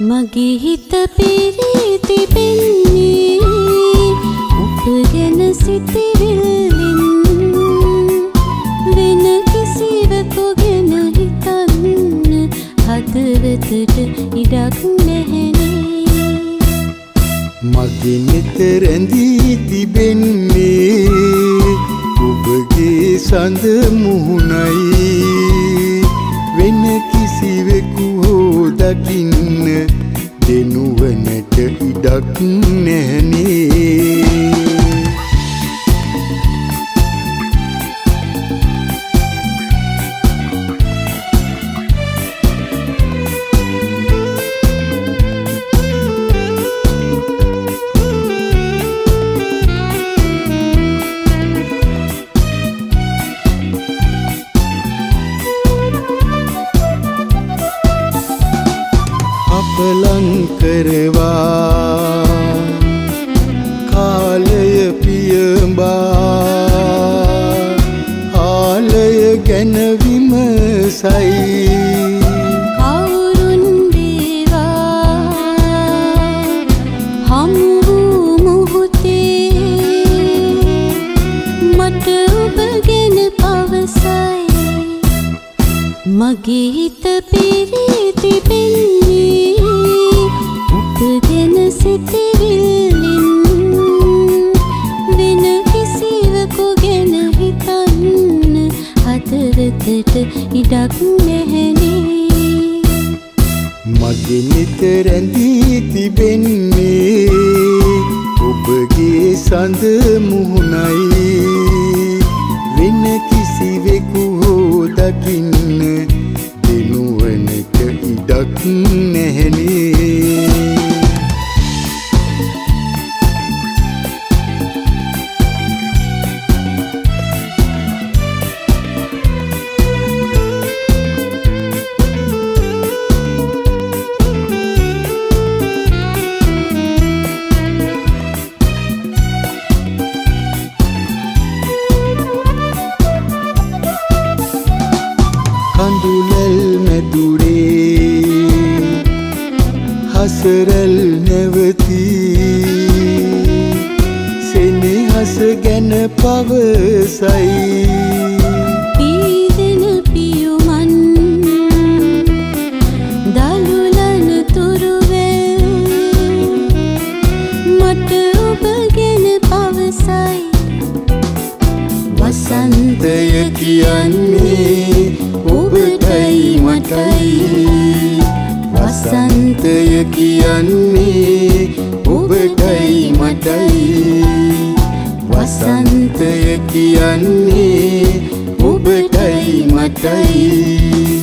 මගේ හිත පිරී තිබෙන්නේ ඔබ ගැන සිතිවිල්ලෙන් වෙන කිසිවකු ගැන හිතන්න හදවතට ඉඩක් නැහැනේ. මගේ නෙත රැඳී තිබෙන්නේ ඔබගේ සඳ මුහුණයි. වෙන කිසිවෙකු හෝ දකින්න ඉඩක් නැහනේ අපලං කරවා ගැන විමසයි. කවුරුන් දේවා හමු වූ මොහොතේ මට ඔබ ගැන පවසයි. මගේ හිත පිරී තිබෙන්නේ හදවතට ඉඩක් නැහැනේ. මගේ නෙත රැඳී තිබෙන්නේ ඔබගේ සඳ මුහුණයි. වෙන කිසිවෙකු හෝ දකින්න දෙනුවනට ඉඩක් නැහැනේ. හසරැල් නැවතී. සෙනෙහස ගැන පවසයි. පීදෙන පියුමන් දළුලන තුරුවැල් මට ඔබ ගැන පවසයි. වසන්තය කියන්නේ කියන්නේ ඔබටයි මටයි. වසන්තය කියන්නේ ඔබටයි මටයි.